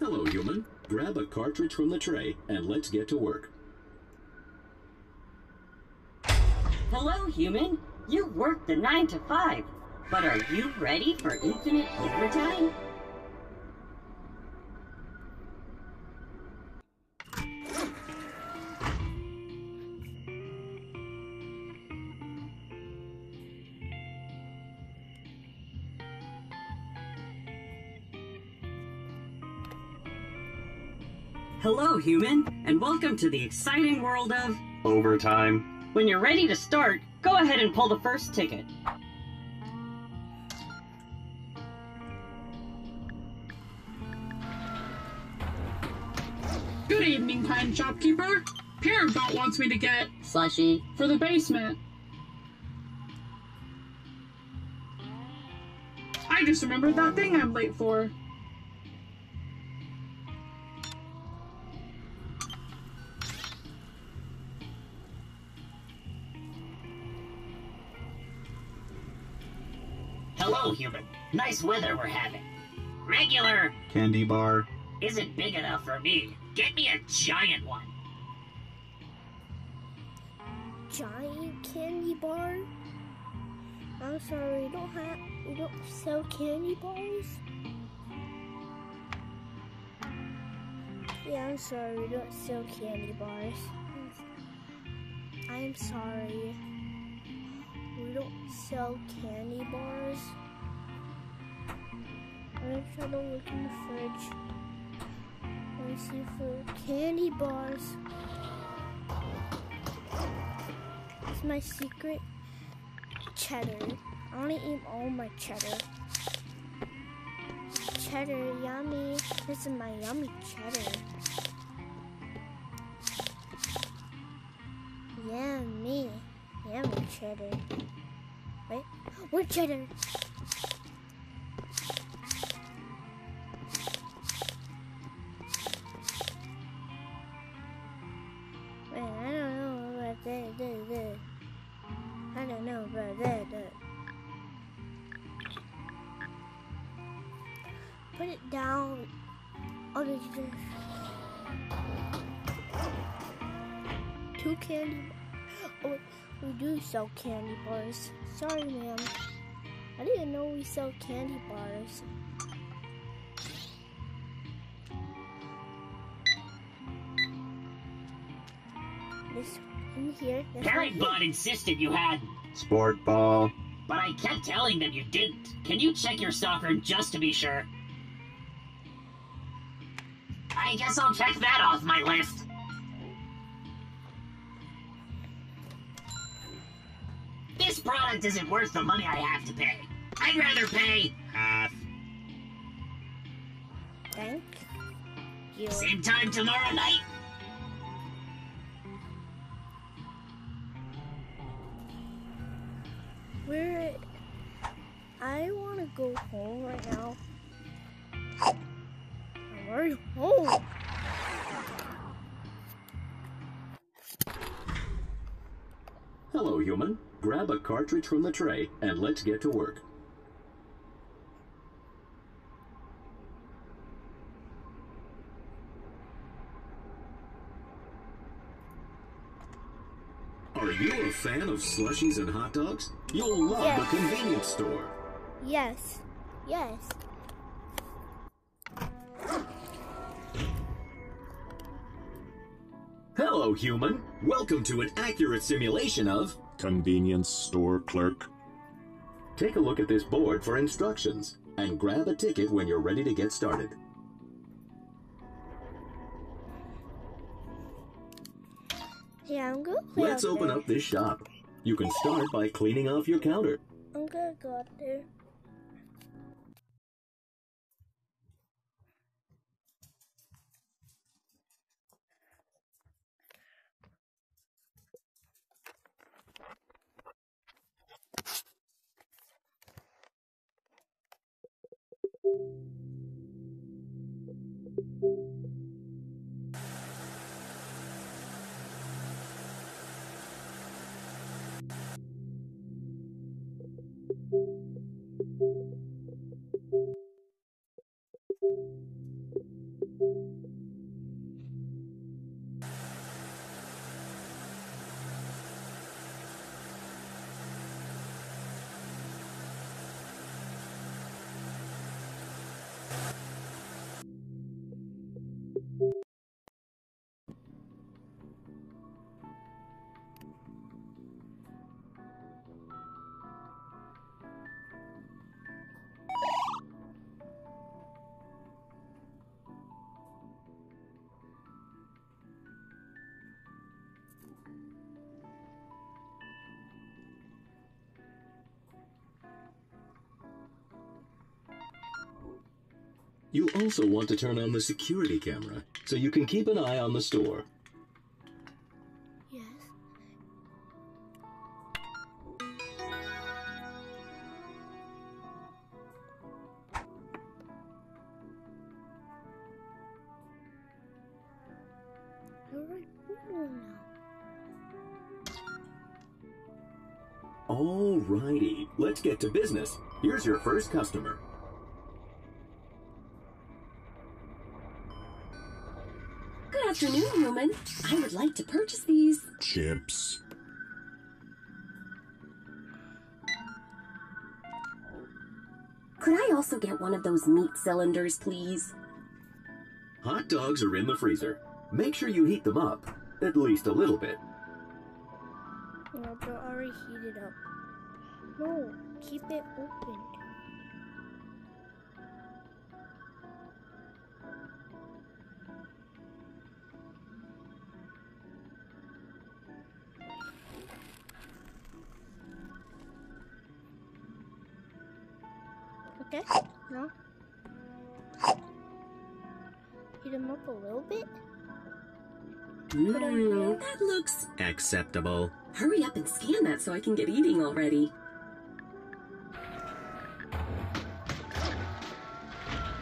Hello, human. Grab a cartridge from the tray and let's get to work. Hello, human. You worked the 9 to 5, but are you ready for infinite overtime? Hello, human, and welcome to the exciting world of Overtime. When you're ready to start, go ahead and pull the first ticket. Good evening, kind shopkeeper. Paragot wants me to get Slushy. for the basement. I just remembered that thing I'm late for. Hello, human. Nice weather we're having. Regular Candy bar. isn't big enough for me. Get me a giant one. giant candy bar? I'm sorry, we don't have we don't sell candy bars. Yeah, I'm sorry, we don't sell candy bars. I'm sorry. We don't sell candy bars. I'm gonna try to look in the fridge. Me see for candy bars. It's my secret cheddar. I want to eat all my cheddar. Cheddar, yummy. This is my yummy cheddar. Yummy. Yummy cheddar. Wait, what cheddar? Wait, I don't know about that, that, that. I don't know about that, that. Put it down. Oh, did you just... Two candy... We do sell candy bars. Sorry, ma'am. I didn't know we sell candy bars. This in here. That's Harry not Bud insisted you had, Sport ball. but I kept telling them you didn't. Can you check your soccer just to be sure? I guess I'll check that off my list. Product isn't worth the money I have to pay. I'd rather pay half. Thank you. Same time tomorrow night. Where I want to go home right now. I'm already home. Hello, human. Grab a cartridge from the tray and let's get to work. Are you a fan of slushies and hot dogs? You'll love Yes. the convenience store. Yes. Yes. Hello, human. Welcome to an accurate simulation of. Convenience store clerk. Take a look at this board for instructions and grab a ticket when you're ready to get started. Yeah, I'm gonna Let's open up this shop. You can start by cleaning off your counter. I'm gonna go out there. You also want to turn on the security camera so you can keep an eye on the store. Yes. Alright, Alrighty, let's get to business. Here's your first customer. Afternoon, human. I would like to purchase these. Chips. Could I also get one of those meat cylinders, please? Hot dogs are in the freezer. Make sure you heat them up, at least a little bit. No, but already heated up. No, keep it open. Okay, no. Heat them up a little bit. Mm, that looks. Acceptable. Hurry up and scan that so I can get eating already.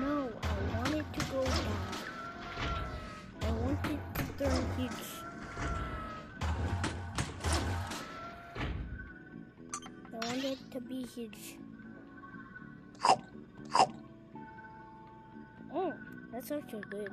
No, I want it to go down. I want it to turn huge. I want it to be huge. That's actually good.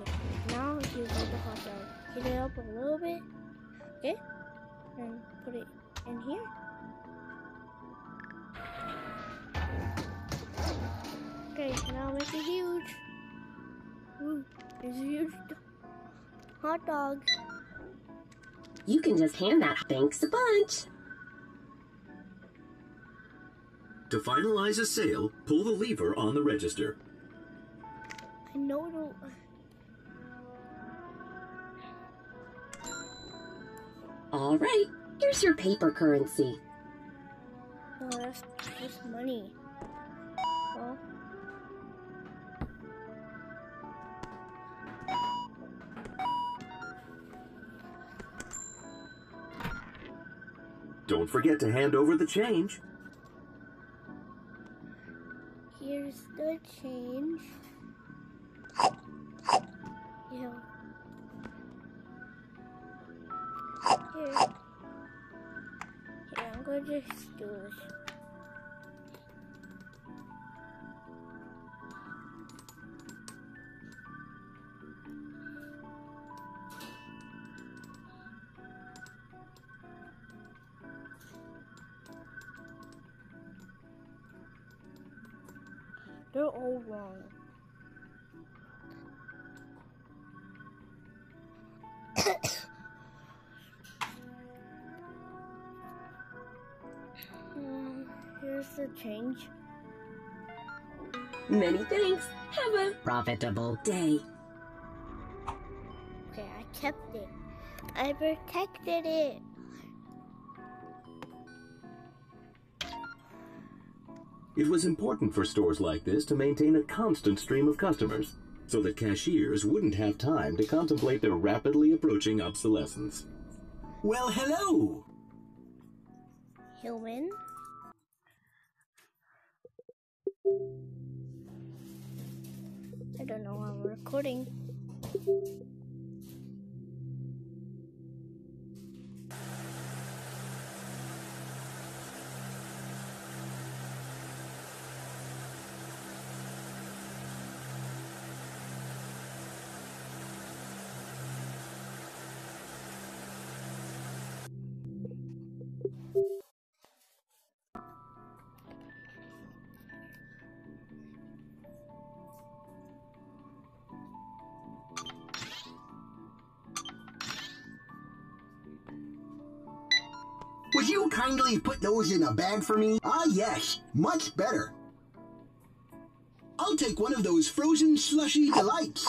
Okay, Now here's the hot dog. Heat it up a little bit. Okay? And put it in here. Okay, now make it huge. Ooh, it's a huge hot dog. You can just hand that thanks a bunch. To finalize a sale, pull the lever on the register. I know it'll. All right, here's your paper currency. Oh, that's just money. Well, Don't forget to hand over the change. here's the change. Yeah. Here. Here, I'm gonna just do this. They're all wrong. Here's the change. Many thanks. Have a Profitable. day. Okay, I kept it. I protected it. It was important for stores like this to maintain a constant stream of customers so that cashiers wouldn't have time to contemplate their rapidly approaching obsolescence. Well, hello. Human. I don't know why I'm recording. Would you kindly put those in a bag for me? Ah, yes, much better. I'll take one of those frozen slushy delights.